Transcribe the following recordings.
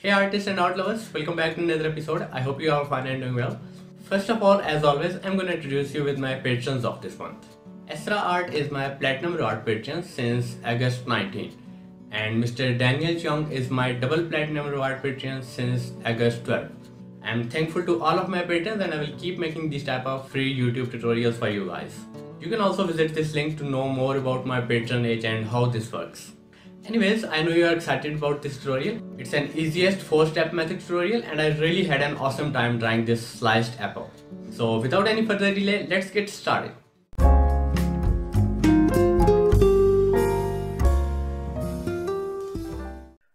Hey artists and art lovers, welcome back to another episode. I hope you are fine and doing well. First of all, as always, I'm going to introduce you with my patrons of this month. Esra Art is my platinum reward patron since August 19 and Mr. Daniel Young is my double platinum reward patron since August 12. I'm thankful to all of my patrons and I will keep making these type of free YouTube tutorials for you guys. You can also visit this link to know more about my patronage and how this works. Anyways, I know you are excited about this tutorial. It's an easiest 4-step method tutorial and I really had an awesome time drawing this sliced apple. So without any further delay, let's get started.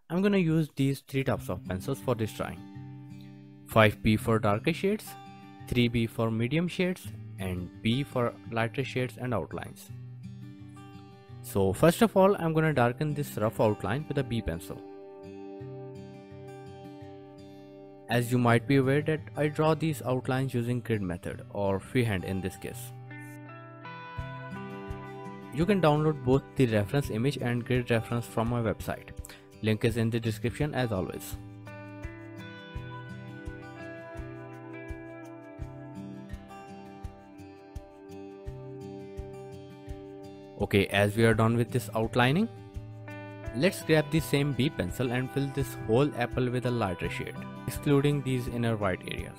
I'm gonna use these three types of pencils for this drawing. 5B for darker shades, 3B for medium shades and B for lighter shades and outlines. So first of all I'm gonna darken this rough outline with a B pencil. As you might be aware that I draw these outlines using grid method or freehand in this case. You can download both the reference image and grid reference from my website. Link is in the description as always. Okay, as we are done with this outlining, let's grab the same B pencil and fill this whole apple with a lighter shade, excluding these inner white areas.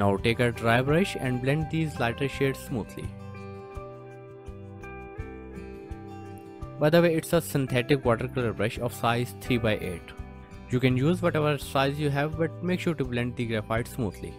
Now take a dry brush and blend these lighter shades smoothly. By the way, it's a synthetic watercolor brush of size 3x8. You can use whatever size you have but make sure to blend the graphite smoothly.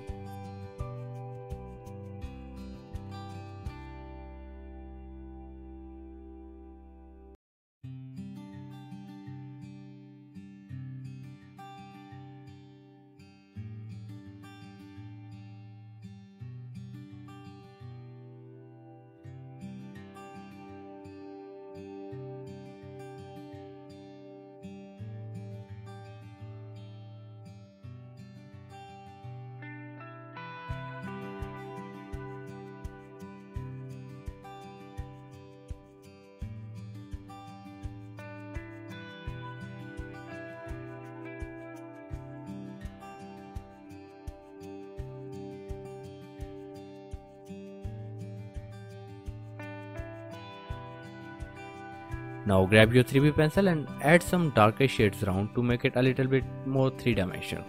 Now grab your 3B pencil and add some darker shades around to make it a little bit more 3 dimensional.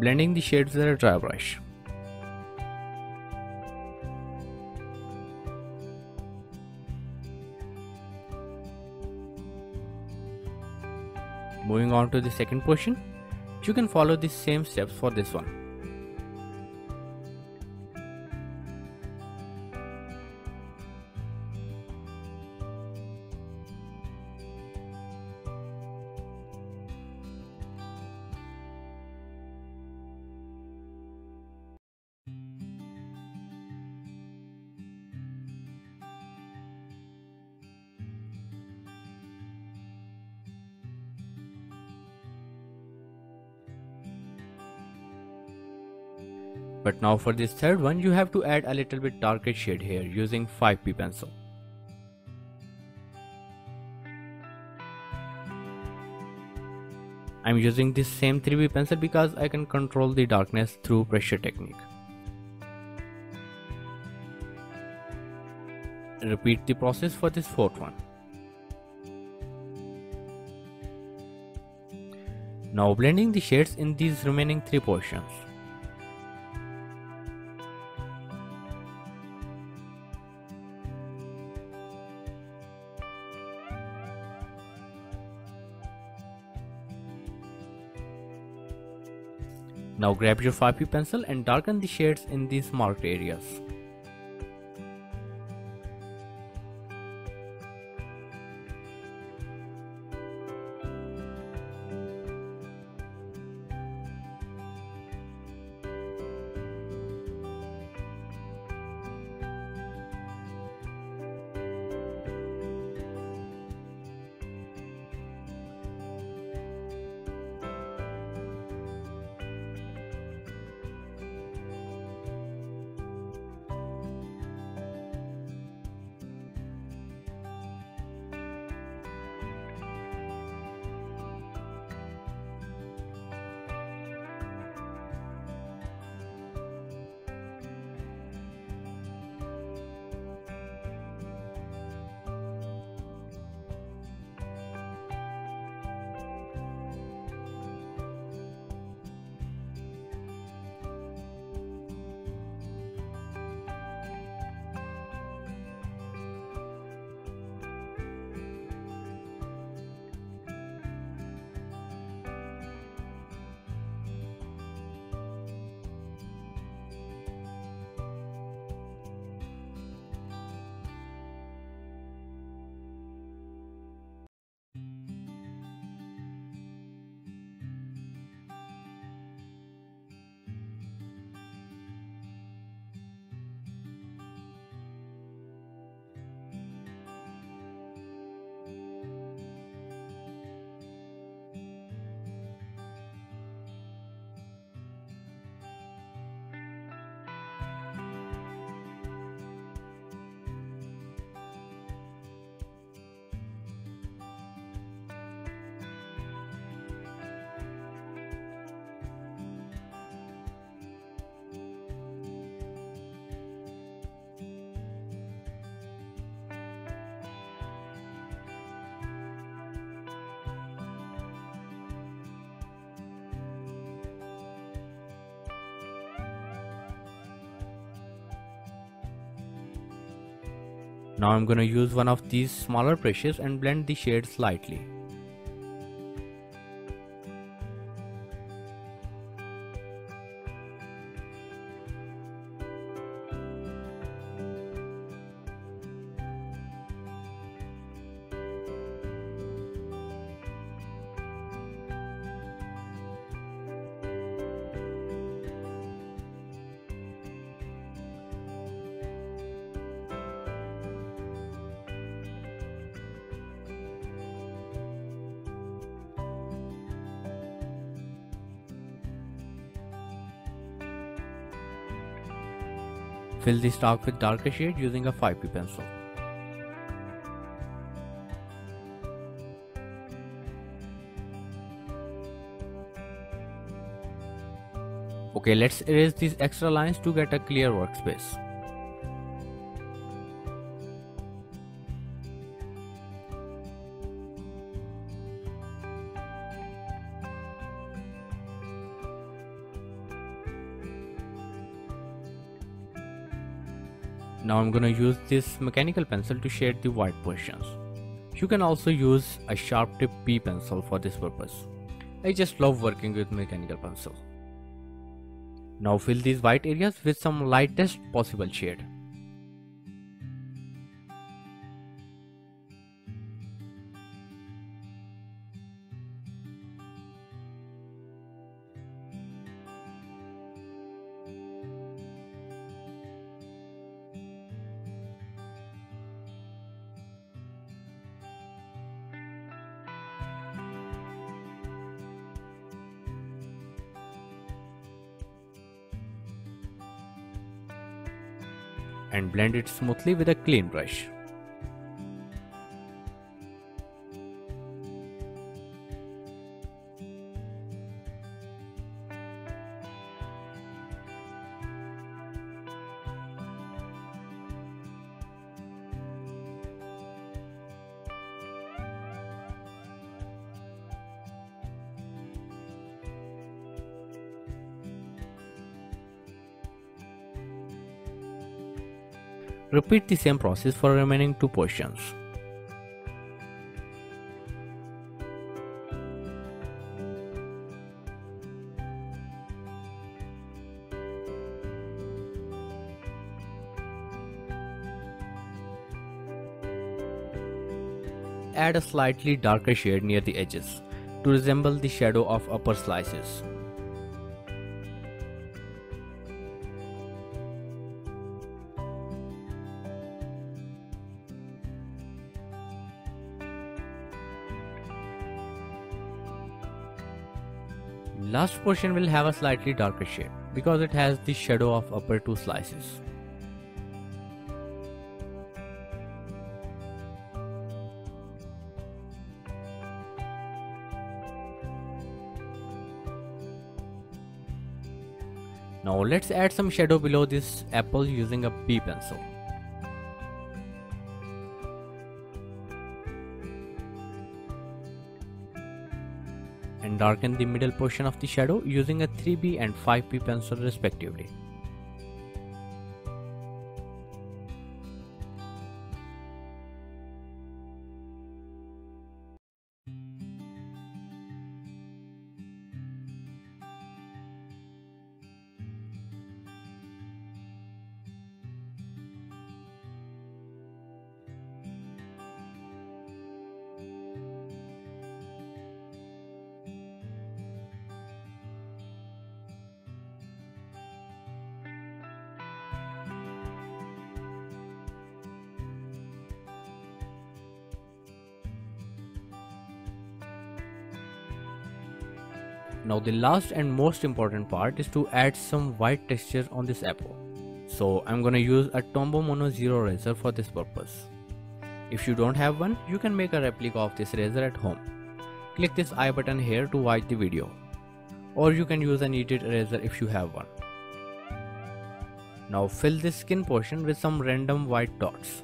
blending the shades with a dry brush. Moving on to the second portion, you can follow the same steps for this one. But now for this third one you have to add a little bit darker shade here using 5B pencil. I'm using this same 3B pencil because I can control the darkness through pressure technique. Repeat the process for this fourth one. Now blending the shades in these remaining three portions. Now grab your 5B pencil and darken the shades in these marked areas. Now I'm gonna use one of these smaller brushes and blend the shade slightly. Fill the stalk with darker shade using a 5B pencil. Okay, let's erase these extra lines to get a clear workspace. Now I'm gonna use this mechanical pencil to shade the white portions. You can also use a sharp tip B pencil for this purpose. I just love working with mechanical pencil. Now fill these white areas with some lightest possible shade. And blend it smoothly with a clean brush. Repeat the same process for remaining two portions. Add a slightly darker shade near the edges to resemble the shadow of upper slices. Last portion will have a slightly darker shade because it has the shadow of upper two slices. Now let's add some shadow below this apple using a B pencil. And darken the middle portion of the shadow using a 3B and 5B pencil respectively. Now the last and most important part is to add some white texture on this apple. So I'm gonna use a Tombow Mono Zero eraser for this purpose. If you don't have one, you can make a replica of this eraser at home. Click this I button here to watch the video. Or you can use an kneaded eraser if you have one. Now fill this skin portion with some random white dots.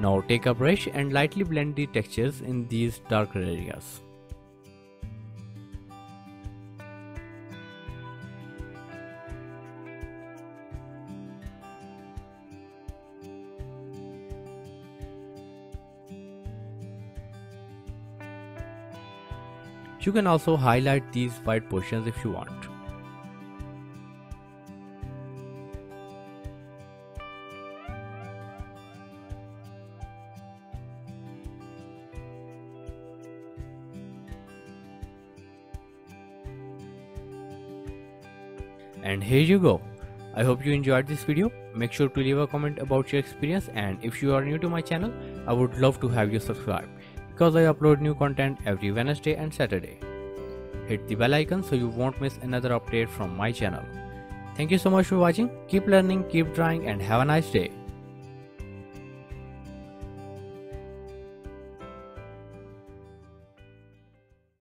Now take a brush and lightly blend the textures in these darker areas. You can also highlight these white portions if you want. And here you go. I hope you enjoyed this video. Make sure to leave a comment about your experience and if you are new to my channel, I would love to have you subscribe because I upload new content every Wednesday and Saturday. Hit the bell icon so you won't miss another update from my channel. Thank you so much for watching. Keep learning, keep drawing and have a nice day.